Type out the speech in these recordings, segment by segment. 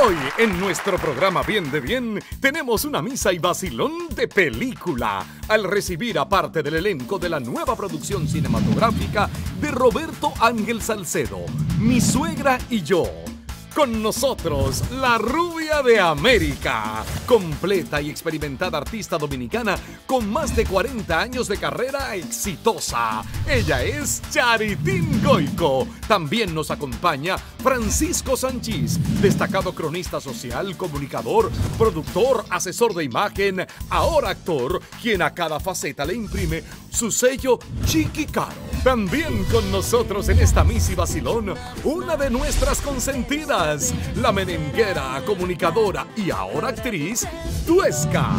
Hoy en nuestro programa Bien de Bien tenemos una misa y vacilón de película al recibir a parte del elenco de la nueva producción cinematográfica de Roberto Ángel Salcedo, Mi suegra y yo. Con nosotros, la rubia de América, completa y experimentada artista dominicana con más de 40 años de carrera exitosa. Ella es Charitín Goico. También nos acompaña Francisco Sánchez, destacado cronista social, comunicador, productor, asesor de imagen, ahora actor, quien a cada faceta le imprime su sello Chiqui Caro. También con nosotros en esta misi vacilón, una de nuestras consentidas, la merenguera, comunicadora y ahora actriz, Tuesca.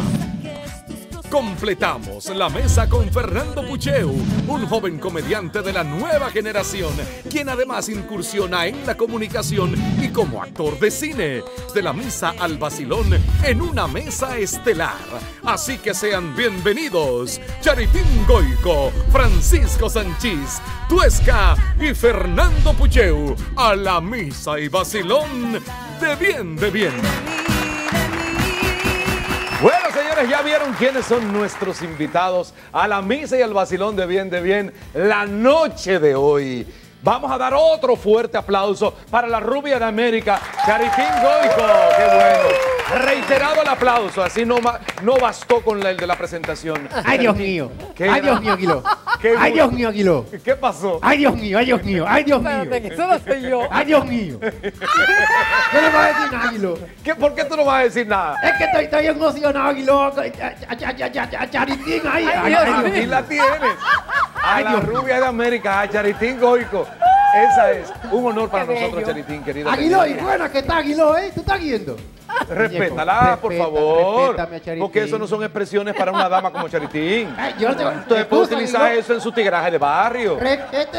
Completamos la mesa con Fernando Pucheu, un joven comediante de la nueva generación, quien además incursiona en la comunicación y como actor de cine. De la misa al vacilón en una mesa estelar. Así que sean bienvenidos Charitín Goico, Francisco Sanchís, Tuesca y Fernando Pucheu a la misa y vacilón de bien de bien. Ya vieron quiénes son nuestros invitados a la misa y al vacilón de bien de bien la noche de hoy. Vamos a dar otro fuerte aplauso para la rubia de América, Charitín Goico. ¡Qué bueno! Reiterado el aplauso, así no, no bastó con el de la presentación. Ay, Dios mío. Ay, Dios mío, Aguiló. Ay, Dios mío, Aguiló. ¿Qué pasó? Ay, Dios mío, ay, Dios mío, ay, Dios mío. Espérate, que solo soy yo. Ay, Dios mío. ¿Qué no vas a decir nada, Aguiló? ¿Qué, ¿Por qué tú no vas a decir nada? Es que estoy, estoy emocionado, Aguiló. Charitín, ay, ay, ay. la tienes. A la rubia de América, a Charitín Goico. Esa es. Un honor para nosotros, Charitín, querido. Aguiló, y buena que está Aguiló, ¿eh? ¿Tú estás viendo? Respétala, por favor. Porque eso no son expresiones para una dama como Charitín. yo te, Usted puede utilizar eso en su tigraje de barrio.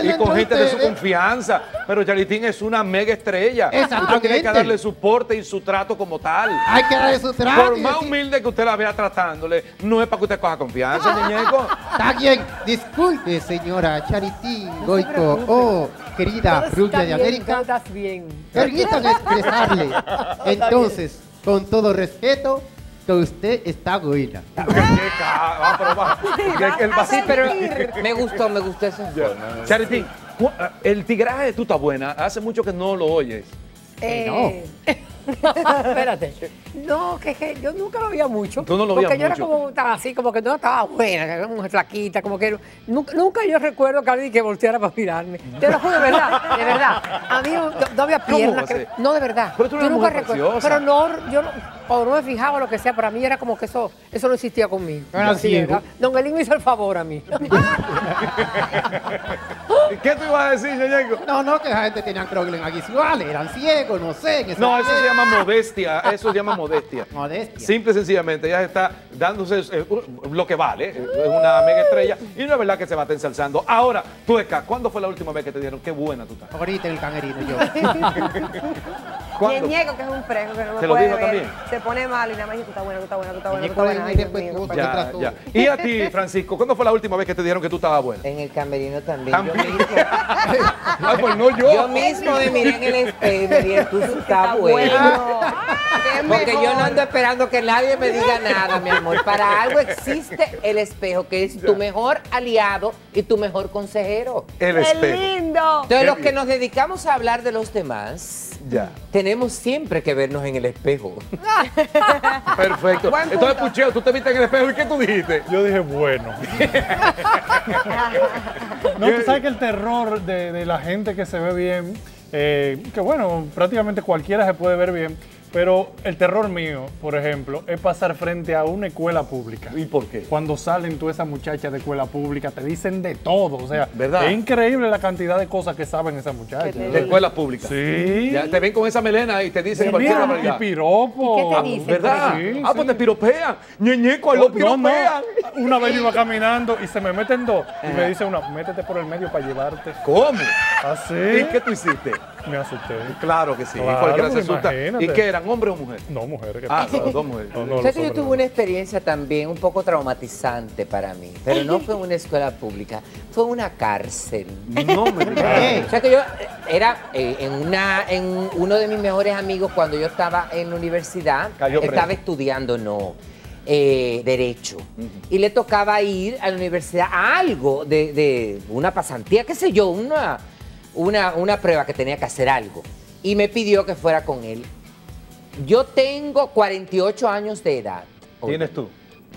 Y con gente de su confianza. Pero Charitín es una mega estrella. Usted tiene que darle su porte y su trato como tal. Hay que darle su trato. Por más humilde que usted la vea tratándole, no es para que usted coja confianza, niñeco. Está bien. Disculpe, señora Charitín Goico. Oh, querida rubia de América. Estás bien. Permítanme expresarle. Entonces, con todo respeto, que usted está buena. Sí, pero me gustó, me gustó eso. Charitín, el tigraje tú estás buena. Hace mucho que no lo oyes. Eh, no. Espérate. No, que, que, yo nunca lo veía mucho. Tú no lo Porque yo era como estaba así, como que no estaba buena, era como flaquita, como que nunca, nunca, yo recuerdo que alguien que volteara para mirarme. Te lo juro, de verdad, de verdad. A mí no, no había piernas. Que, no, de verdad. Pero tú yo nunca recuerdo. Pero no, yo no, o no me fijaba lo que sea, para mí era como que eso, eso no existía conmigo. Así, Don Elín me hizo el favor a mí. ¿Qué tú ibas a decir, Ñeñeco? No, no, que la gente tenía aquí visuales, eran ciegos, no sé. Que no, eso se llama modestia, eso se llama modestia. modestia. Simple y sencillamente, ella está dándose eh, lo que vale, es una mega estrella y no es verdad que se va a estar ensalzando. Ahora, Tueca, ¿cuándo fue la última vez que te dieron qué buena tú estás? Ahorita en el camerino yo. ¿Cuándo? Ñeñeco, que es un fresco que no me ¿Te puede lo dijo ver, también? se pone mal y nada más dice, tú estás buena, tú estás buena, tú estás buena, tú estás buena. Ay, Dios mío, ya, ya. Y a ti, Francisco, ¿cuándo fue la última vez que te dijeron que tú estabas buena? En el camerino también. ¿También? Yo pues no yo. Yo mismo me miré en el espejo y tú sí estás bueno. Porque yo no ando esperando que nadie me diga nada, mi amor. Para algo existe el espejo, que es tu mejor aliado y tu mejor consejero. El ¡Qué espejo. lindo! Entonces, los que nos dedicamos a hablar de los demás, Ya. tenemos siempre que vernos en el espejo. Perfecto. Entonces, Pucheo, tú te viste en el espejo y ¿qué tú dijiste? Yo dije, bueno. no, tú sabes que el terror de, de la gente que se ve bien, eh, que bueno, prácticamente cualquiera se puede ver bien, pero el terror mío, por ejemplo, es pasar frente a una escuela pública. ¿Y por qué? Cuando salen todas esas muchachas de escuela pública, te dicen de todo. O sea, ¿Verdad? es increíble la cantidad de cosas que saben esas muchachas. De escuela pública. Sí. Ya, te ven con esa melena y te dicen Sí, cualquier barbaridad. y piropo. ¿Y qué te dicen? ¿Verdad? Sí, ah, pues te piropean. Ñeñeco, ahí lo No, no. piropean. una vez yo iba caminando y se me meten dos. Y me dice una, métete por el medio para llevarte. ¿Cómo? Así. ¿Y qué tú hiciste? Me asusté. Claro que sí. Claro, Cualquiera se asusta. imagínate. ¿Y qué eran, hombre o mujer? No, mujer. ¿qué Ah, no, dos mujeres. No, no, O sea que yo hombres tuve no. una experiencia también un poco traumatizante para mí, pero no fue una escuela pública, fue una cárcel. No me digas. O sea que yo eh, era eh, en, una, en uno de mis mejores amigos cuando yo estaba en la universidad, Cayó preso. estaba estudiando, no, eh, derecho. Y le tocaba ir a la universidad a algo de, de una pasantía, qué sé yo, una, una, una prueba que tenía que hacer algo. Y me pidió que fuera con él. Yo tengo 48 años de edad. ¿Tienes tú?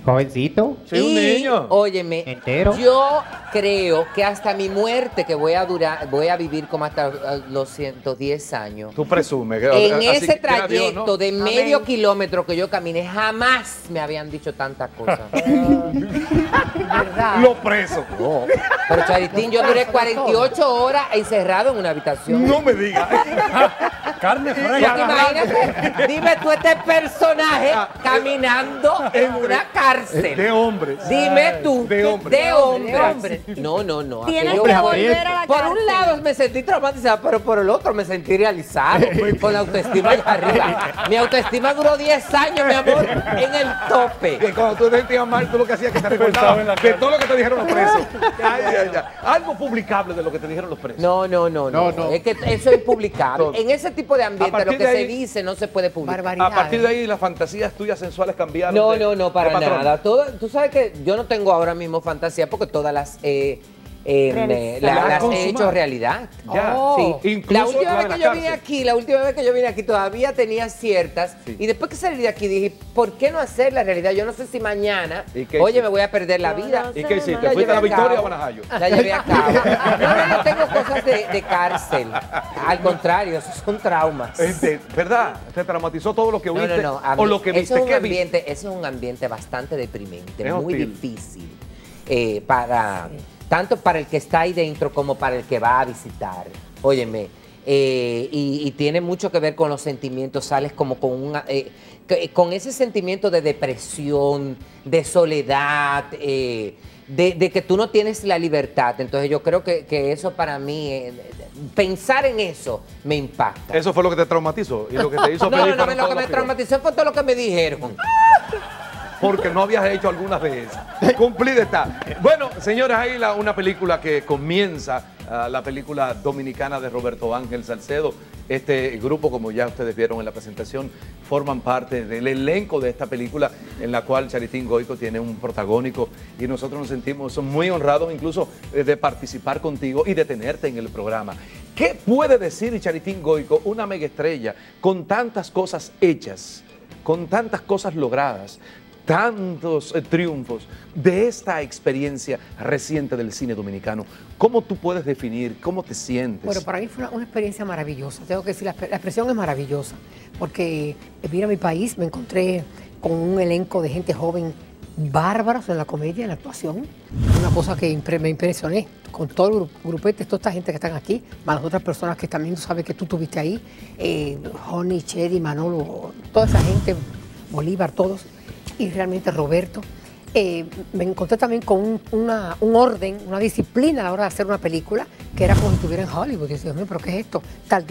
Jovencito. Sí, un niño. Óyeme, Entero. yo creo que hasta mi muerte, que voy a durar, voy a vivir como hasta eh, los 110 años. Tú presumes. que- En así ese trayecto Dios, ¿no? de medio kilómetro que yo caminé, jamás me habían dicho tantas cosas. ¿Verdad? Los presos. No. Pero Charitín, yo duré 48 horas encerrado en una habitación. No me digas. Carne fresca. imagínate, dime tú este personaje caminando en una cárcel. De hombres. Dime tú, De hombre. de hombre. De hombre. No, no, no. Tienes que volver a la Por cárcel. un lado me sentí traumatizada, pero por el otro me sentí realizado, con la autoestima allá arriba. Mi autoestima duró 10 años, mi amor, en el tope. Que cuando tú te sentías mal, tú lo que hacías es que te Pensaba en la recordabas de todo lo que te dijeron los presos. Ay, ay, ay. Algo publicable de lo que te dijeron los presos. No, no, no, no, No. Es que eso es publicable. En ese tipo de ambiente lo que se ahí- dice no se puede publicar. Barbaridad. A partir de ahí, las fantasías tuyas sensuales cambiaron. No, de- no, no, para patrón. Tú sabes que yo no tengo ahora mismo fantasía porque todas las, eh, eh, Realizadas. la- Las las he hecho realidad. Ya. Oh. Sí. La última la vez que yo vine aquí, la última vez que yo vine aquí todavía tenía ciertas. Sí. Y después que salí de aquí dije, ¿por qué no hacer la realidad? Yo no sé si mañana, ¿Y qué oye, hiciste? me voy a perder la Yo vida. no ¿Y sé qué hiciste? ¿Fuiste a la Victoria o a Guanajuato? La llevé a cabo. No, no, no tengo cosas de, de cárcel. Al contrario, esos son traumas. Este, ¿Verdad? ¿Te traumatizó todo lo que No, viste? no, no. a o lo que eso viste. es eso es un ambiente bastante deprimente, Es muy hostil. difícil. eh, para, Tanto para el que está ahí dentro como para el que va a visitar. Óyeme. eh, y, y tiene mucho que ver con los sentimientos, sales como con una, eh, con ese sentimiento de depresión, de soledad, eh, de, de que tú no tienes la libertad. Entonces yo creo que, que eso para mí, eh, pensar en eso me impacta. Eso fue lo que te traumatizó y lo que te hizo No, no, no, lo que me traumatizó fue todo lo que me dijeron. porque no habías hecho algunas de esas. Cumplida está. Bueno, señores, ahí la- una película que comienza, ah, la película dominicana de Roberto Ángel Salcedo. Este grupo, como ya ustedes vieron en la presentación, forman parte del elenco de esta película en la cual Charitín Goico tiene un protagónico y nosotros nos sentimos muy honrados incluso eh, de participar contigo y de tenerte en el programa. ¿Qué puede decir Charitín Goico, una mega estrella, con tantas cosas hechas, con tantas cosas logradas, tantos eh, triunfos de esta experiencia reciente del cine dominicano. ¿Cómo tú puedes definir, cómo te sientes? Bueno, para mí fue una, experiencia maravillosa. Tengo que decir, la, la expresión es maravillosa. Porque vine a mi país, me encontré con un elenco de gente joven bárbaros en la comedia, en la actuación. Una cosa que me impresioné con todo el gru- grupete, toda esta gente que están aquí, más las otras personas que también tú sabes que tú tuviste ahí, eh, Honey, Chedi, Manolo, toda esa gente, Bolívar, todos, y realmente Roberto. Eh, me encontré también con un, una- un orden, una disciplina a la hora de hacer una película, que era como si estuviera en Hollywood. Decía, Dios mío, ¿pero qué es esto?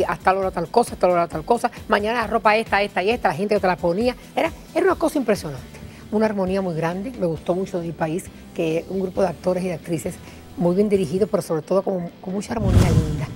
Hasta la hora tal cosa, hasta la hora tal cosa. Mañana la ropa esta, esta y esta, la gente que te la ponía. Era, era una cosa impresionante. Una armonía muy grande. Me gustó mucho de mi país, que un grupo de actores y de actrices muy bien dirigido, pero sobre todo con mucha armonía linda.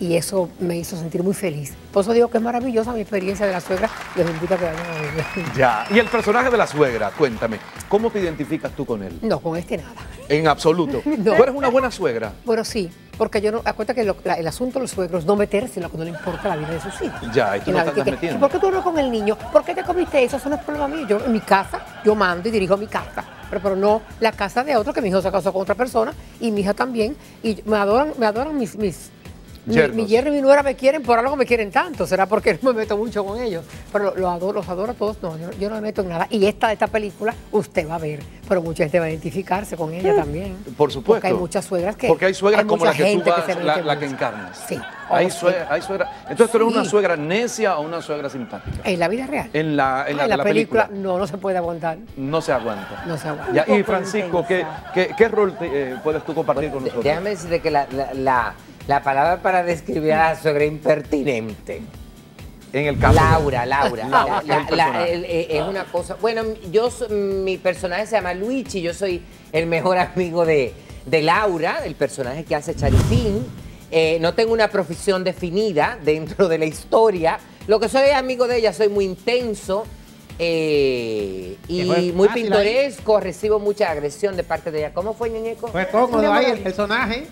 Y eso me hizo sentir muy feliz. Por eso digo que es maravillosa mi experiencia de la suegra. Les invito a que vayan a verla. Ya. Y el personaje de la suegra, cuéntame, ¿cómo te identificas tú con él? No, con este nada. En absoluto. No. ¿Tú eres una buena suegra? Bueno, sí, porque yo no, acuérdate que lo- la- el asunto de los suegros es no meterse en lo que no le importa la vida de sus hijos. Ya, y tú En no te que- metiendo. ¿y ¿Por qué tú no con el niño? ¿Por qué te comiste eso? Eso no es problema mío. Yo en mi casa, yo mando y dirijo mi casa. Pero, pero no la casa de otro, que mi hijo se casó con otra persona y mi hija también. Y me adoran, me adoran mis, mis, Mi, Yernos. mi yerno y mi nuera me quieren, por algo me quieren tanto. Será porque no me meto mucho con ellos. Pero lo- lo adoro, los adoro a todos. No, yo, no- yo no me meto en nada. Y esta, esta película, usted va a ver. Pero mucha gente va a identificarse con ella también. Por supuesto. Porque hay muchas suegras que. Porque hay suegras como la que tú vas, se la, la que encarnas. Sí. Hay, Oh, sí. hay suegra. Entonces tú eres una suegra necia o una suegra simpática. En la vida real. En la, en la, Ah, de la película, no, no se puede aguantar. no se aguanta. No se aguanta. Ya, y Francisco, ¿qué, qué, qué rol te- eh, puedes tú compartir con De- nosotros? Déjame decirte que la, la, la- la palabra para describir a la suegra impertinente. En el caso. Laura, Laura. Laura, La- el la- personaje. el- eh, es una cosa. Bueno, yo mi personaje se llama Luigi, yo soy el mejor amigo de, de Laura, el personaje que hace Charitín. Eh, no tengo una profesión definida dentro de la historia. Lo que soy amigo de ella, soy muy intenso eh, y fue muy pintoresco, recibo mucha agresión de parte de ella. ¿Cómo fue, Ñeñeco? Fue cómodo ahí el personaje.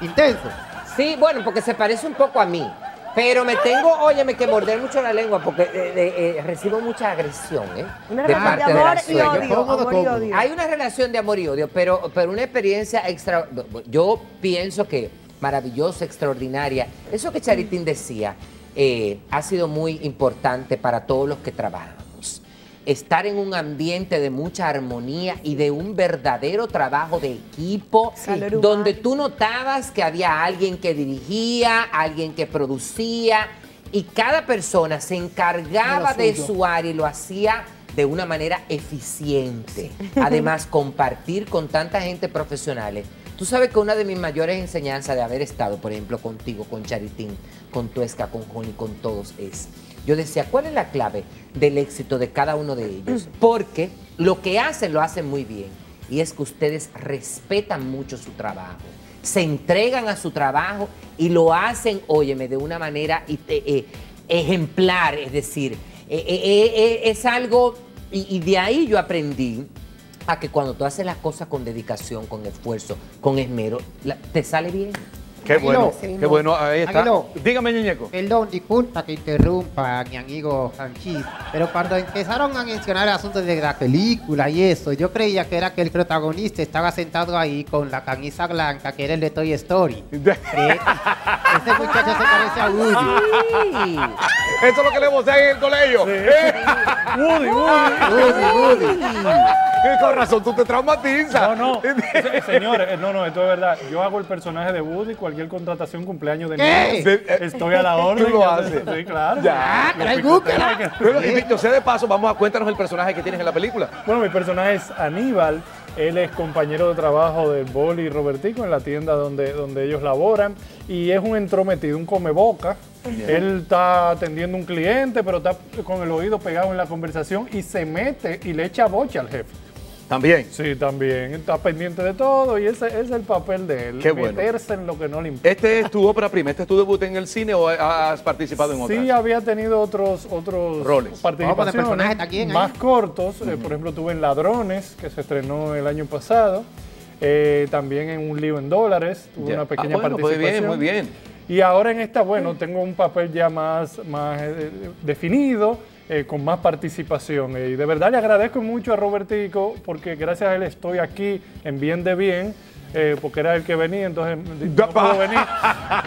Intenso. Sí, bueno, porque se parece un poco a mí. Pero me tengo, óyeme, que morder mucho la lengua porque eh, eh, eh, recibo mucha agresión, ¿eh? Una de relación de parte de la amor y odio. Cómodo, Amor y cómodo. odio. Hay una relación de amor y odio, pero, pero una experiencia extra. Yo pienso que maravillosa, extraordinaria. Eso que Charitín decía eh, ha sido muy importante para todos los que trabajamos. Estar en un ambiente de mucha armonía y de un verdadero trabajo de equipo, donde tú notabas que había alguien que dirigía, alguien que producía, y cada persona se encargaba De su área y lo hacía de una manera eficiente. Además, compartir con tanta gente profesional. Tú sabes que una de mis mayores enseñanzas de haber estado, por ejemplo, contigo, con Charitín, con Tuesca, con Joni, con todos, es, yo decía, ¿cuál es la clave del éxito de cada uno de ellos? Porque lo que hacen, lo hacen muy bien. Y es que ustedes respetan mucho su trabajo se entregan a su trabajo y lo hacen, óyeme, de una manera eh, eh, ejemplar, es decir, eh, es algo, y, de ahí yo aprendí a que cuando tú haces las cosas con dedicación, con esfuerzo, con esmero, te sale bien. Qué bueno, qué bueno. Ahí está. Águilo. Dígame, Ñeñeco. Perdón, disculpa que interrumpa, mi amigo Sanchis, pero cuando empezaron a mencionar el asunto de la película y eso, yo creía que era que el protagonista estaba sentado ahí con la camisa blanca, que era el de Toy Story. Ese muchacho se parece a Woody. Eso es lo que le mostré en el colegio. Eh, Woody, Woody. Woody, Woody. Con razón, tú te traumatizas. No, no, se- señores, eh, no, no, esto es verdad. Yo hago el personaje de Woody, cualquier contratación, cumpleaños de. De- eh, Estoy a la orden. tú lo haces. Sí, claro. Ya. Y dicho sea de paso, vamos a cuéntanos el personaje que tienes en la película. Bueno, mi personaje es Aníbal. Él es compañero de trabajo de Boli y Robertico en la tienda donde, donde ellos laboran. Y es un entrometido, un comeboca. Él está atendiendo un cliente, pero está con el oído pegado en la conversación y se mete y le echa bocha al jefe. También. Sí, también. Está pendiente de todo y ese, ese es el papel de él. Qué bueno. Meterse en lo que no le importa. ¿Este es tu ópera prima? ¿Este es tu debut en el cine o has participado en otras? Sí, había tenido otros, otros Roles. participaciones aquí, ¿eh? más cortos. Eh, por ejemplo, tuve en Ladrones, que se estrenó el año pasado. Eh, también en Un lío en dólares, tuve una Ah, pequeña bueno, muy participación. bien, muy bien. Y ahora en esta, bueno, tengo un papel ya más, más eh, definido, eh, con más participación. Eh, y de verdad le agradezco mucho a Robertico, porque gracias a él estoy aquí en Bien de Bien. eh, porque era el que venía, entonces no puedo venir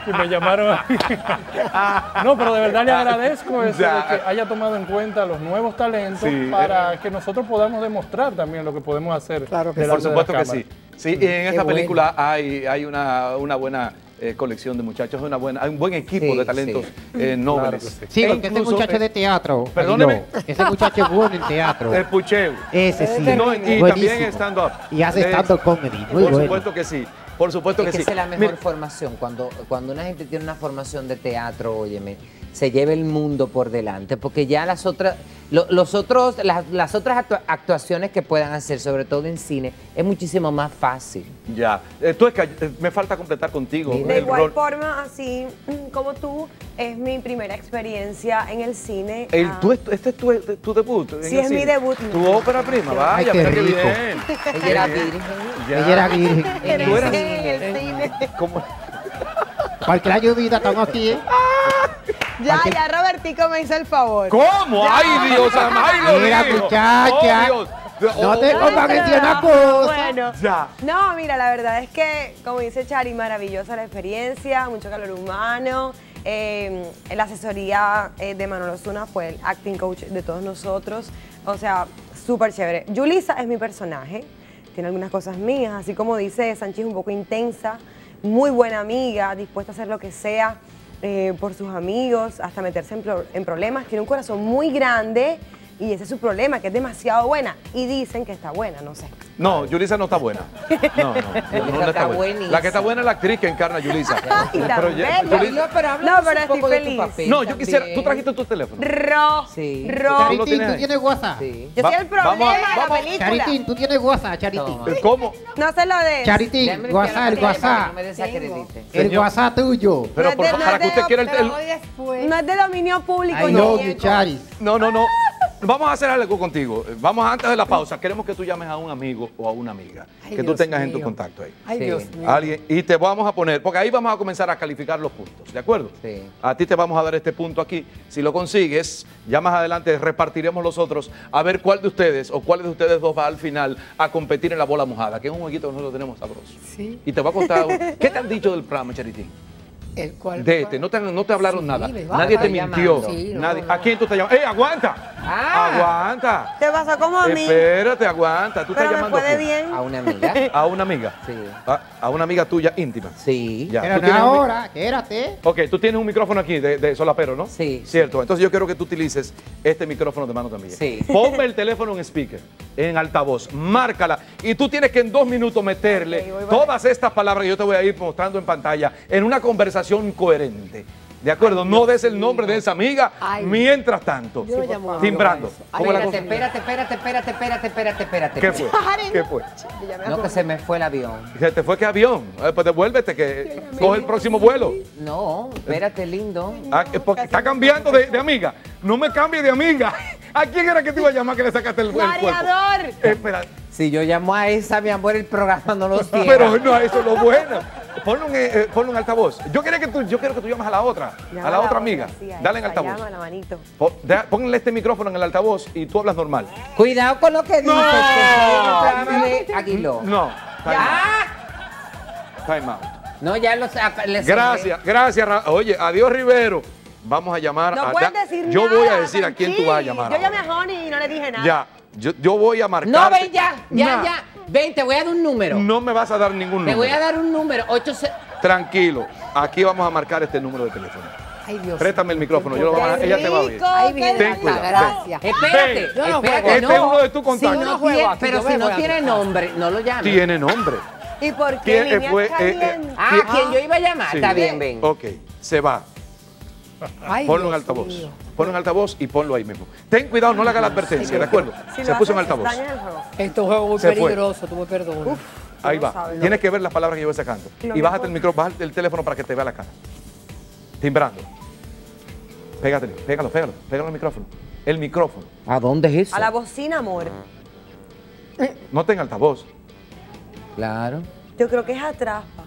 y me llamaron. No, pero de verdad le agradezco eso, de que haya tomado en cuenta los nuevos talentos Sí. para que nosotros podamos demostrar también lo que podemos hacer. Claro que sí. Por de la supuesto que sí. cámara. Sí, y en esta bueno. película hay, hay una, una buena eh, colección de muchachos, una buena, hay un buen equipo Sí, de talentos sí. eh, nobles. que sí. Sí, E porque ese muchacho de teatro. Perdóneme. Aguiló, Ese muchacho es bueno en teatro. El pucheo. Ese sí. No, y buenísimo. también stand-up. Y hace Eh, stand-up comedy. Muy Por bueno. supuesto que sí. Por supuesto Es que que sí. esa es la mejor Mira, formación. Cuando, cuando una gente tiene una formación de teatro, óyeme, se lleva el mundo por delante. Porque ya las otras, lo- los otros, las, las otras actua- actuaciones que puedan hacer, sobre todo en cine, es muchísimo más fácil. Ya. Eh, tú, Esca, eh, me falta completar contigo Mira. De el igual rol. forma, así mm, como tú, es mi primera experiencia en el cine. El, Ah, tú- este es tu, tu debut. en Sí, el es mi debut. Tu ópera prima, vaya, Ay, qué mira qué rico. bien. Ella era virgen. Ya. Ella era virgen. en tú el eras- en el cine. ¿Cómo? Cualquier lluvia estamos aquí, ¿eh? Ya, ya Robertico me hizo el favor. ¿Cómo? ¡Ay, Dios! ¡Ay, lo Mira, digo! muchacha. ¡Oh, Dios! No te Ay, pongas a pero- mencionar cosas. Bueno. Ya. No, mira, la verdad es que, como dice Chari, maravillosa la experiencia, mucho calor humano. Eh, la asesoría eh, de Manolo Zuna fue el acting coach de todos nosotros. O sea, súper chévere. Yulisa es mi personaje, tiene algunas cosas mías, así como dice Sánchez, un poco intensa, muy buena amiga, dispuesta a hacer lo que sea eh, por sus amigos, hasta meterse en, pro- en problemas. Tiene un corazón muy grande y ese es su problema, que es demasiado buena. Y dicen que está buena, no sé. No, Yulisa no está buena. No, no. no, no está buena. La que está buena es la actriz que encarna a Yulisa. Ay, Pero ya-. Yulisa- No, pero No, pero estoy poco de tu feliz. papel No, yo quisiera. ¿Tú trajiste tu teléfono? Ro, Sí. ro. ¿Tú lo Charitín, ¿tú tienes WhatsApp? Sí. Yo soy el problema vamos de la vamos- película. Charitín, ¿tú tienes WhatsApp, Charitín? Toma. ¿Cómo? No se lo des. Charitín, WhatsApp, el WhatsApp. El. WhatsApp tuyo. Pero No es por de- favor, no para que usted quiera el. No es de dominio público. No. Charis. No, no, no. Vamos a hacer algo contigo. Vamos antes de la pausa. Queremos que tú llames a un amigo o a una amiga Ay, que tú tengas en tu contacto ahí. Ay, Sí. Dios mío. Alguien, y te vamos a poner, porque ahí vamos a comenzar a calificar los puntos, ¿de acuerdo? Sí. A ti te vamos a dar este punto aquí. Si lo consigues, ya más adelante repartiremos los otros a ver cuál de ustedes o cuál de ustedes dos va al final a competir en la bola mojada, que es un jueguito que nosotros tenemos sabroso. Sí. Y te va a costar. ¿Qué te han dicho del programa, Charitín? El cual. De este, no te, no te hablaron Sí, nada. Nadie te mintió. llamando. Sí, no, Nadie. no. ¿A quién tú te llamas? ¡Ey, aguanta! Ah. ¡Aguanta! Te pasó como a mí. Espérate, aguanta. Tú Pero estás me llamando fue de a quién? bien. A una amiga. A una amiga. Sí. A, a una amiga tuya íntima. Sí. Ya. Pero ¿Tú no ahora, espérate. Ok, tú tienes un micrófono aquí de, de solapero, ¿no? Sí. Cierto. Entonces yo quiero que tú utilices este micrófono de mano también. Sí. Ponme el teléfono en speaker, en altavoz, márcala. Y tú tienes que en dos minutos meterle todas estas palabras que yo te voy a ir mostrando en pantalla en una conversación coherente. ¿De acuerdo? no des el nombre de esa amiga Ay. mientras tanto. Yo llamo timbrando. eso. ¿Cómo es la Espérate, espérate, espérate, espérate, espérate, espérate, espérate. ¿Qué fue? ¿Qué fue? No, que se me fue el avión. ¿Se te fue qué avión? Eh, Pues devuélvete, que coge el próximo vuelo. No, espérate, lindo. Ah, porque está cambiando de, de amiga. No me cambie de amiga. ¿A quién era que te iba a llamar que le sacaste el, el cuerpo? Mareador. Espera, Si yo llamo a esa, mi amor, el programa no lo cierra. pero no, eso es lo bueno. Ponlo en, eh, eh, ponlo en altavoz. Yo quiero que tú, yo quiero que tú llames a la otra, Llama a la otra amiga. sí, a Dale en esa, altavoz. Llama, la manito. Deja- Ponle este micrófono en el altavoz y tú hablas normal. Cuidado con lo que dices, que soy el programa de Aguiló. No, time Ah, out. Time out. no, ya lo sa- les Gracias, gracias. Ra- Oye, adiós Rivero. Vamos a llamar No a. puedes da- decir yo nada. voy a decir a quién tú vas a llamar. Yo ahora. llamé a Honey y no le dije nada. Ya, yo, yo voy a marcar. No, ven ya, ya, ya. Ven, te voy a dar un número. No me vas a dar ningún Te número. voy a dar un número, 8 Tranquilo, aquí vamos a marcar este número de teléfono. Ay, Dios Préstame el micrófono, yo lo voy a- ella te va a oír. gracias. Espérate, Yo no espérate, juego. Este es uno de tus Si contactos. no juego tiene, aquí, pero si no tiene nombre, no lo llames. Tiene nombre. ¿Y por ¿Quién, qué eh, línea fue, eh, eh? Ah, ¿quién yo iba a llamar? Sí. Está bien, ven. Ok, se va. Ay, Ponlo en altavoz. mío. Ponlo en altavoz y ponlo ahí mismo. Ten cuidado, no le hagas la advertencia, ¿de acuerdo? Si Se puso en altavoz. dañas el juego. Esto es un juego muy Se fue. peligroso, tú me perdonas. Ahí no va. sabes. Tienes que ver las palabras que yo voy sacando. Lo Y bájate el micrófono, bájate el teléfono para que te vea la cara. Timbrando. Pégatele, pégalo, pégalo, pégalo al micrófono. El micrófono. ¿A dónde es eso? A la bocina, amor. No tenga altavoz. Claro. Yo creo que es atrás. pa.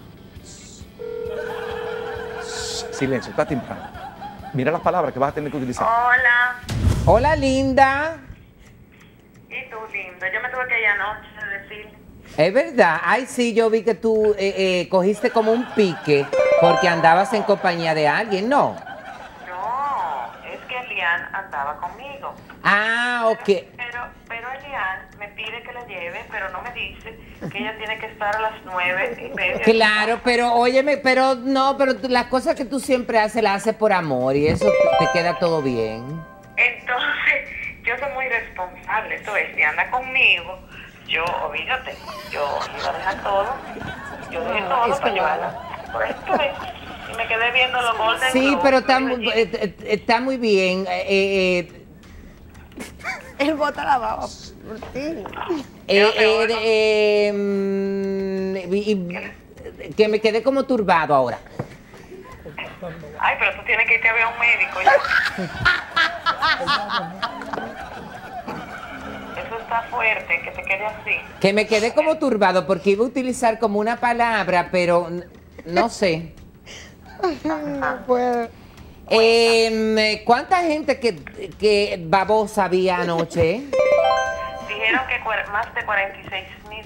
Silencio, está timbrando. Mira las palabras que vas a tener que utilizar. Hola, Hola, linda. y tú lindo. Yo me tuve que ir anoche a decir. Es verdad. Ay, sí, yo vi que tú eh, eh, cogiste como un pique porque andabas en compañía de alguien, ¿no? Elian andaba conmigo. Ah, ok. Pero, pero Elian me pide que la lleve, pero no me dice que ella tiene que estar a las nueve y media. Claro, pero óyeme, pero no, pero las cosas que tú siempre haces las haces por amor y eso te queda todo bien. Entonces, yo soy muy responsable. Entonces, si anda conmigo, yo, olvídate, yo iba a dejar todo. Yo dejé No, todo es para llevarla. Por eso ves, y me quedé viendo los Golden Sí, Globes, pero está, eh, eh, está muy bien. eh, eh, Él bota la baba por ti. eh, eh, eh, mm, que me quedé como turbado ahora. Ay, pero tú tienes que irte a ver a un médico ya. Eso está fuerte, que te quede así. Que me quedé como turbado porque iba a utilizar como una palabra, pero no sé. No puedo. Em, ¿Cuánta gente que, que babosa había anoche? Dijeron que más de 46 mil.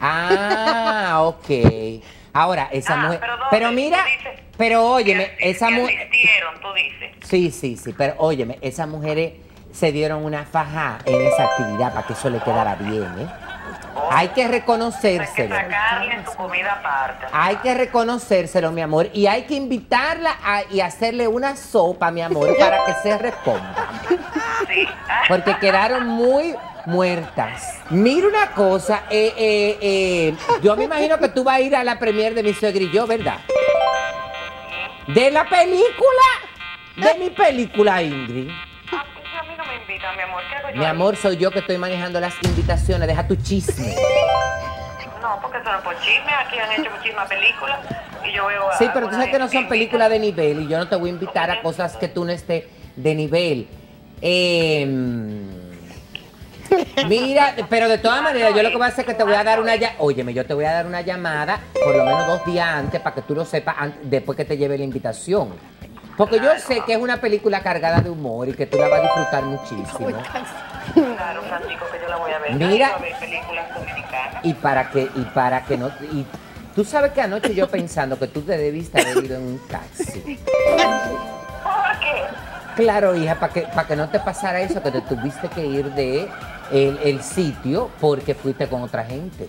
Ah, ok. Ahora, esa Ah, mujer. pero mira, dices pero óyeme, que, esa mujer. asistieron, tú dices. Sí, sí, sí, pero óyeme, esas mujeres se dieron una faja en esa actividad para que eso le quedara bien, ¿eh? Hay que Hay que reconocérselo. sacarle su comida aparte. Hay que reconocérselo, mi amor, y hay que invitarla a- y hacerle una sopa, mi amor, para que se responda. Sí. Porque quedaron muy muertas. Mira una cosa, eh, eh, eh, yo me imagino que tú vas a ir a la premier de mi yo, ¿verdad? De la película, de mi película, Ingrid. Mi amor. ¿Qué hago yo Mi ahí? amor, soy yo que estoy manejando las invitaciones, deja tu chisme. No, porque eso no es por chisme. Aquí han hecho muchísimas películas y yo veo. a Sí, pero tú sabes que no son películas de nivel y yo no te voy a invitar a cosas que tú no estés de nivel. Em, mira, pero de todas maneras, yo lo que voy a hacer es que te voy a dar una llamada. Óyeme, yo te voy a dar una llamada por lo menos dos días antes para que tú lo sepas después que te lleve la invitación. Porque yo sé que es una película cargada de humor y que tú la vas a disfrutar muchísimo. Claro, Francisco, que yo la voy a ver. Mira. Yo voy a ver películas dominicanas. Y para que, y para que no. Y tú sabes que anoche yo pensando que tú te debiste haber ido en un taxi. ¿Por qué? Claro, hija, para que, para que no te pasara eso, que te tuviste que ir de el, el sitio porque fuiste con otra gente.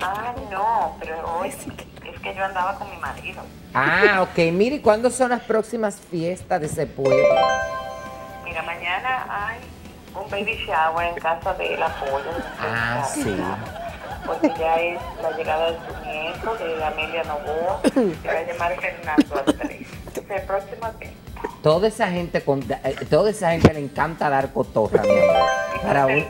Ah, no, pero hoy es que yo andaba con mi marido. Ah, ok. Mire, ¿y ¿cuándo son las próximas fiestas de ese pueblo? Mira, mañana hay un baby shower en casa de la polla. Ah, sí. Porque ya es la llegada de su nieto, de Amelia Novoa. Se va a llamar Fernando Andrés. Entonces, el próximo. Toda esa gente, con, eh, toda esa gente le encanta dar cotorra, mi amor. Para un,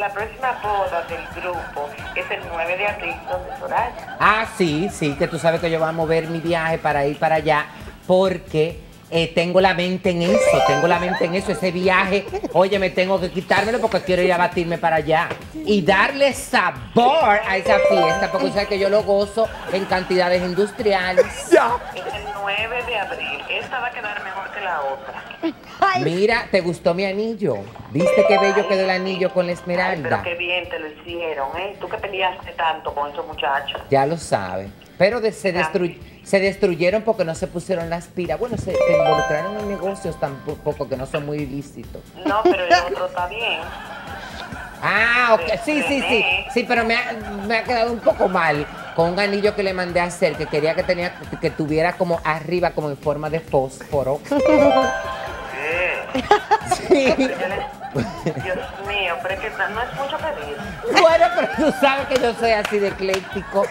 la próxima boda del grupo es el 9 de abril, donde Soraya. Ah, sí, sí, que tú sabes que yo voy a mover mi viaje para ir para allá porque eh, tengo la mente en eso, tengo la mente en eso, ese viaje, oye, me tengo que quitármelo porque quiero ir a batirme para allá y darle sabor a esa fiesta porque tú sabes que yo lo gozo en cantidades industriales. Ya. Es el 9 de abril. Esta va a quedar mejor otra. Mira, ¿te gustó mi anillo? ¿Viste qué bello quedó el anillo con la Ay, esmeralda? pero qué bien te lo hicieron, ¿eh? Tú que peleaste tanto con esos muchachos. Ya lo sabes. Pero de- se, destru- se destruyeron porque no se pusieron las pilas. Bueno, se, se involucraron en negocios tampoco que no son muy ilícitos. No, pero el otro está bien. Ah, ok. Sí, sí, sí. Sí, pero me ha, me ha quedado un poco mal con un anillo que le mandé a hacer que quería que tenía que tuviera como arriba como en forma de fósforo. Sí. Dios mío, pero es que no es mucho pedir. Bueno, pero tú sabes que yo soy así de ecléctico.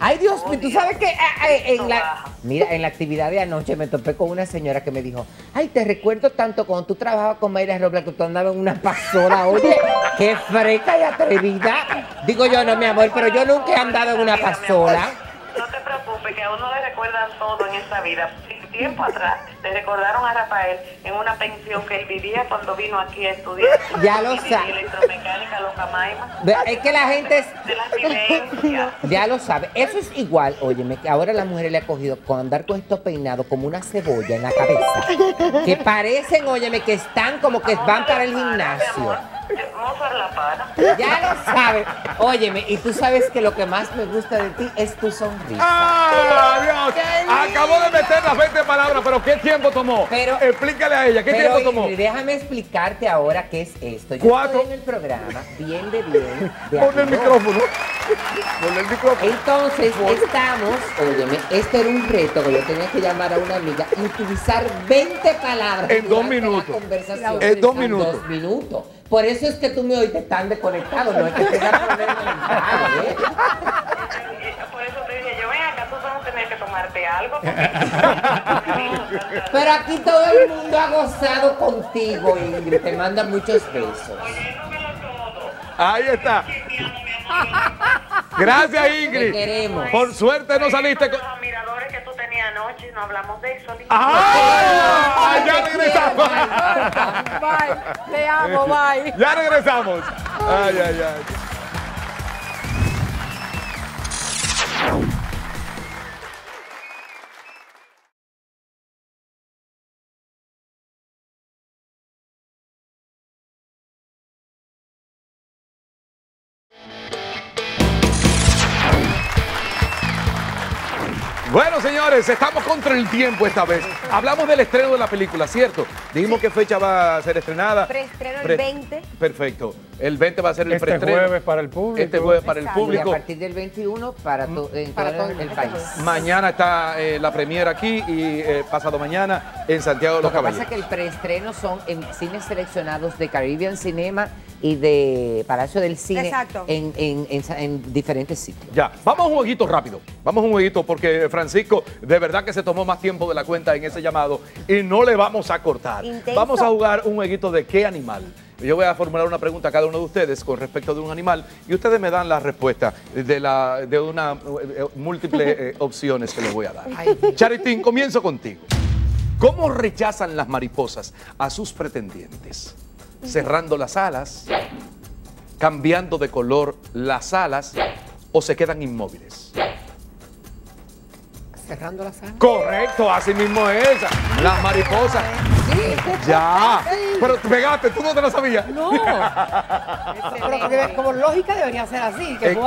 Ay, Dios mío, tú sabes que ah, ah, en la, mira, en la actividad de anoche me topé con una señora que me dijo, ay, te recuerdo tanto cuando tú trabajabas con Mayra Robles que tú andabas en una pasola. Oye, qué freca y atrevida. Digo yo, no, mi amor, pero yo nunca he andado en una pasola. No te preocupes, que a uno le recuerdan todo en esta vida. Tiempo atrás le recordaron a Rafael en una pensión que él vivía cuando vino aquí a estudiar. Ya lo sabe. Electromecánica, los Es que la gente es... De las vivencias. Ya lo sabe. Eso es igual, óyeme, que ahora la mujer le ha cogido con andar con estos peinados como una cebolla en la cabeza. Que parecen, óyeme, que están como que van para el gimnasio. Mozart la para. Ya lo sabes. Óyeme, y tú sabes que lo que más me gusta de ti es tu sonrisa. ¡Ah, Dios! Acabó de meter las 20 palabras, pero ¿qué tiempo tomó? Pero- Explícale a ella, ¿qué Pero tiempo tomó? Déjame explicarte ahora qué es esto. Yo Cuatro. estoy en el programa, bien de bien. de Pon el micrófono. Pon el micrófono. Entonces estamos, óyeme, este era un reto que yo tenía que llamar a una amiga y utilizar 20 palabras En dos la minutos. conversación. En dos minutos. dos minutos. Por eso es que tú me oíste tan desconectado, no es que tengas problema mental, ¿eh? Algo. Pero aquí todo el mundo ha gozado contigo, Ingrid. Te manda muchos besos. Ahí está. Gracias, Ingrid. Te queremos. Por suerte no saliste con. Los admiradores que tú tenías anoche, no hablamos de eso. ni- ¡Ah! Ya regresamos. Bye. Te amo, bye. Ya regresamos. Ay, ay, ay. Bueno, señores, estamos contra el tiempo esta vez. Hablamos del estreno de la película, ¿cierto? Dijimos qué fecha va a ser estrenada. Preestreno el Pre- 20. Perfecto. El 20 va a ser el Este preestreno. jueves para el público. Este jueves para el Exacto. Y a público. partir del 21 para, to- en Para todo el el país. Mañana está eh, la premiera aquí y eh, pasado mañana en Santiago de Lo los que pasa es Caballeros. que el preestreno son en cines seleccionados de Caribbean Cinema y de Palacio del Cine Exacto. en, en- en- en diferentes sitios. Ya, vamos a un jueguito rápido. Vamos a un jueguito porque Francisco de verdad que se tomó más tiempo de la cuenta en ese llamado y no le vamos a cortar. Intenso. Vamos a jugar un jueguito de qué animal. Yo voy a formular una pregunta a cada uno de ustedes con respecto de un animal y ustedes me dan la respuesta de, la, de una eh, eh, múltiples eh, opciones que les voy a dar. Charitín, comienzo contigo. ¿Cómo rechazan las mariposas a sus pretendientes? Cerrando las alas, cambiando de color las alas o se quedan inmóviles. Correcto, así mismo es. Las mariposas. Ya. Pero te pegaste, tú no te lo sabías. No. Pero como lógica debería ser así, que Eh,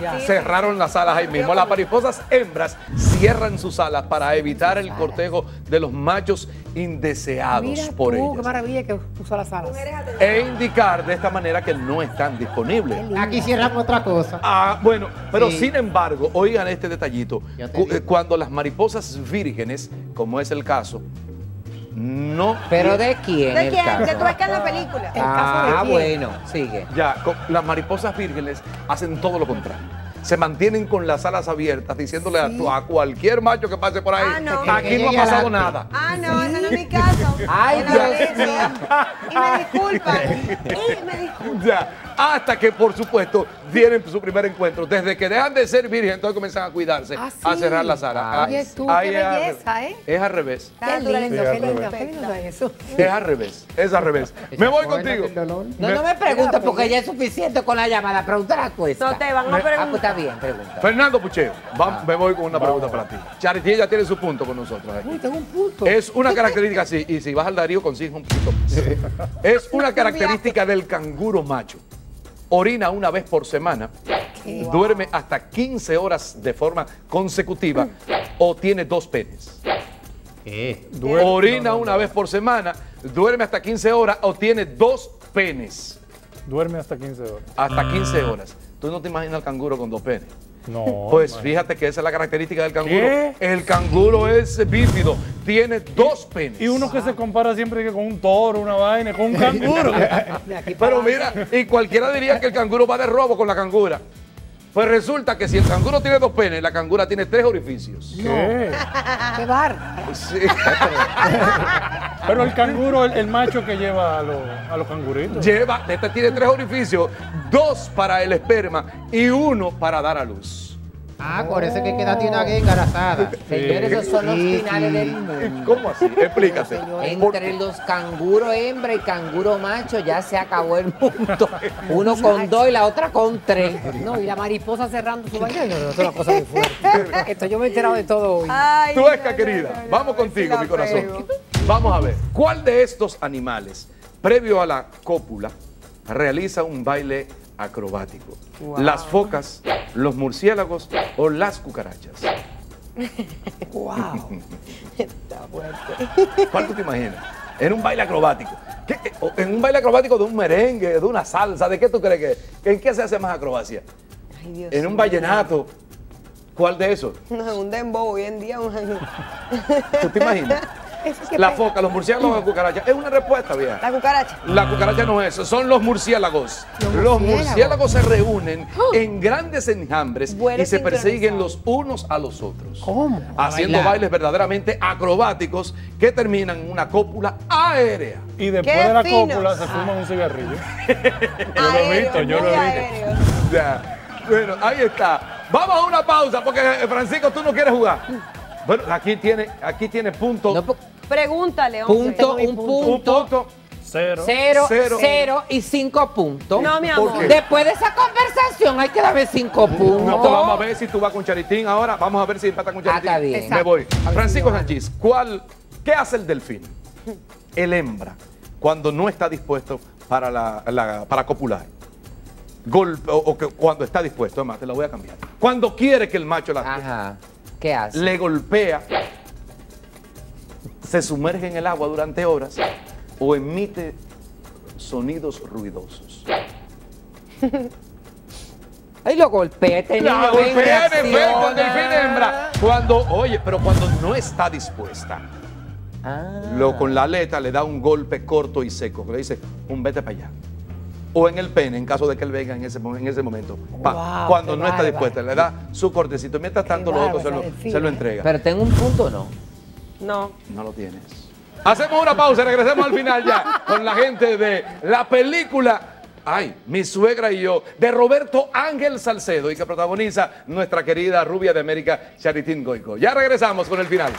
ya. Cerraron las alas ahí mismo. Las mariposas hembras cierran sus alas para evitar el cortejo de los machos indeseados Mira por tú, qué maravilla que puso las alas. E indicar de esta manera que no están disponibles. Aquí cierran otra cosa. Ah, bueno, pero Sí. sin embargo, oigan este detallito. Eh, Cuando las mariposas vírgenes, como es el caso, no. ¿Pero de quién ¿De el quién? caso? De tu en la película. El caso de Ah, bueno, sigue. Ya, las mariposas vírgenes hacen todo lo contrario. Se mantienen con las alas abiertas, diciéndole a, tu- a cualquier macho que pase por ahí, Ah, no. aquí no ha pasado nada. Ah, no, ese no es mi caso. Ay, Dios mío. Y me disculpan. Y me disculpan. Ya, hasta que por supuesto tienen su primer encuentro. Desde que dejan de ser virgen, entonces comienzan a cuidarse, Ah, a sí. cerrar las alas. Ah, Oye, tú, Ahí qué es al belleza. ¿eh? Es al revés. Qué lindo, Sí, qué lindo, qué lindo es eso. Es al revés. Es al revés. Me voy contigo. No, no me preguntes porque ya es suficiente con la llamada. Pregúntale a Cuesta. No te van a Ah, pues preguntar. está bien, pregunta. Fernando Pucheo, va- Ah. me voy con una pregunta para ti. Charity ya tiene su punto con nosotros. aquí. Uy, tengo un punto. Es una característica así, y si vas al Darío consigues un poquito más. Es una característica del canguro macho. Orina una vez por semana, duerme hasta 15 horas de forma consecutiva o tiene dos penes. ¿Qué? Orina una vez por semana, duerme hasta 15 horas o tiene dos penes. Duerme hasta 15 horas. Hasta 15 horas. Tú no te imaginas al canguro con dos penes. No. Pues fíjate que esa es la característica del canguro. ¿Qué? El canguro es bífido, tiene dos penes. Y uno que se compara siempre que con un toro, una vaina, con un canguro. Pero mira, y cualquiera diría que el canguro va de robo con la cangura. Pues resulta que si el canguro tiene dos penes, la cangura tiene tres orificios. ¿Qué? Qué bar. Sí. Pero el canguro, el, el macho que lleva a, los- a los canguritos. Lleva, este tiene tres orificios, dos para el esperma y uno para dar a luz. Ah, por eso es que quedaste una gay embarazada. Señores, esos son los Sí, finales sí. del mundo. ¿Cómo así? Explícate. Entre los canguro hembra y canguro macho ya se acabó el mundo. Uno con dos y la otra con tres. No, y la mariposa cerrando su vaina. No, no, es una cosa muy fuerte. Esto yo me he enterado de todo hoy. Ay, Tuesca, no, no, querida, no, no, vamos si contigo, mi corazón. pego. Vamos a ver, ¿cuál de estos animales, previo a la cópula, realiza un baile acrobático? ¿Las focas, los murciélagos o las cucarachas? Wow. ¿Cuál tú te imaginas? En un baile acrobático. ¿Qué- o En un baile acrobático de un merengue, de una salsa, ¿de qué tú crees que? ¿En qué se hace más acrobacia? Ay, Dios En un vallenato. ¿Cuál de esos? No, un dembow hoy en día. Un... ¿Tú te imaginas? Eso es que La pe- foca, los murciélagos o las cucarachas. Es una respuesta, vieja. La cucaracha. La cucaracha no es, son los murciélagos. Los Los murciélagos. murciélagos se reúnen en grandes enjambres Vuelo y se persiguen los unos a los otros. ¿Cómo? Haciendo bailar. bailes verdaderamente acrobáticos que terminan en una cópula aérea. Y después ¡Qué de la cópula se fuma un cigarrillo. Yo lo he visto, yo lo he. Ya. Bueno, ahí está. Vamos a una pausa porque eh, Francisco, tú no quieres jugar. Bueno, aquí tiene, aquí tiene punto. No, Pregúntale, hombre. punto, un un punto, punto. Cero. cero, Cero. cero y cinco puntos. No, mi ¿Por amor. Después de esa conversación hay que darme cinco puntos. No, pues vamos a ver si tú vas con Charitín ahora. Vamos a ver si empata con Ah, Charitín. está bien. Me voy. Francisco. Sánchez, ¿cuál, ¿qué hace el delfín? El hembra, cuando no está dispuesto para, la, la- para copular. Golpe, o, o que cuando está dispuesto, además, te la voy a cambiar. Cuando quiere que el macho la. Ajá. ¿Qué hace? le golpea, se sumerge en el agua durante horas o emite sonidos ruidosos. Ay, lo golpea niño. La golpea en efecto delfín hembra. Cuando, oye, pero cuando no está dispuesta, Ah. lo, con la aleta le da un golpe corto y seco, que le dice, un vete para allá. O en el pene, en caso de que él venga en ese, en ese momento. Pa. Wow, cuando no está dispuesta, le da su cortecito. Mientras tanto, los otros se lo, se lo entrega. Pero tengo un punto, ¿no? No. No lo tienes. Hacemos una pausa y regresemos al final ya con la gente de la película. Ay, mi suegra y yo, de Roberto Ángel Salcedo y que protagoniza nuestra querida rubia de América, Charitín Goico. Ya regresamos con el final.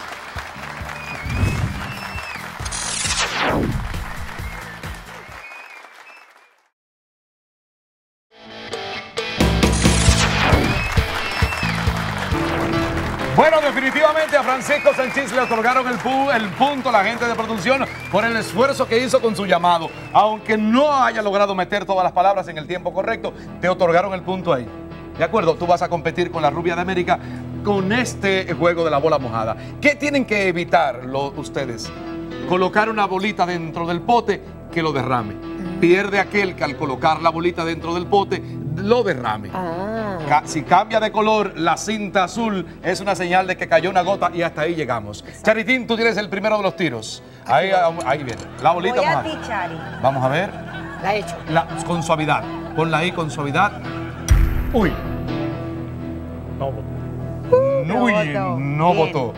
Francisco Sánchez le otorgaron el, pu- el punto a la gente de producción por el esfuerzo que hizo con su llamado. Aunque no haya logrado meter todas las palabras en el tiempo correcto, te otorgaron el punto ahí. ¿De acuerdo? Tú vas a competir con la Rubia de América con este juego de la bola mojada. ¿Qué tienen que evitar ustedes? Colocar una bolita dentro del pote que lo derrame. Pierde aquel que al colocar la bolita dentro del pote lo derrame. Ah. Si cambia de color la cinta azul, es una señal de que cayó una gota y hasta ahí llegamos. Charitín, tú tienes el primero de los tiros. Ahí, ahí viene. La bolita Voy a mojada. ti, Chari. Vamos a ver. La he hecho. La- con suavidad. Ponla ahí con suavidad. Uy. No, pues, Uy, votó. no Bien. votó.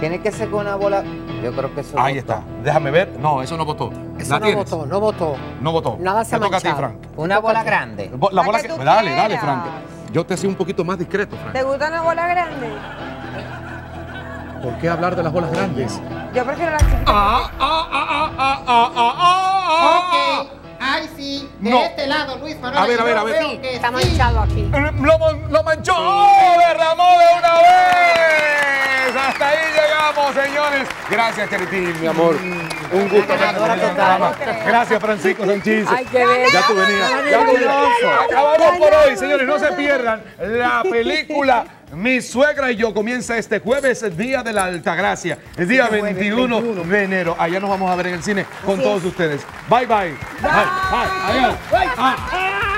Tiene que ser con una bola. Yo creo que eso. Ahí está. Déjame ver. No, eso no votó. Eso no tienes? votó, no votó. No votó. Nada se ha toca a ti, Frank. Una bola grande. La, la, bola que, que dale, dale, Frank. Yo te he sido un poquito más discreto, Frank. ¿Te gusta una bola grande? ¿Por qué hablar de las bolas grandes? Yo prefiero las chiquitas. Ah, ah, ah, ah, ah, ah, ah, ah, ah. Ok. Ay, sí. De no. este lado, Luis Manuel. A ver, a ver, a ver. Sí, está manchado aquí. Eh, lo, lo manchó. ¡Oh, derramó de una vez! Hasta ahí llegamos, señores. Gracias, Charitín, mi amor. Un gusto. tenerte. Gracias, Francisco Sánchez. Ay, qué bello. Ya tú venías. Ay, Ya tú venías. nervioso. Acabamos por hoy, señores. No se pierdan la película. Mi suegra y yo comienza este jueves, Día de la Altagracia, el día 21 de enero. Allá nos vamos a ver en el cine con todos ustedes. Bye, bye. Bye, bye. Adiós. Ah.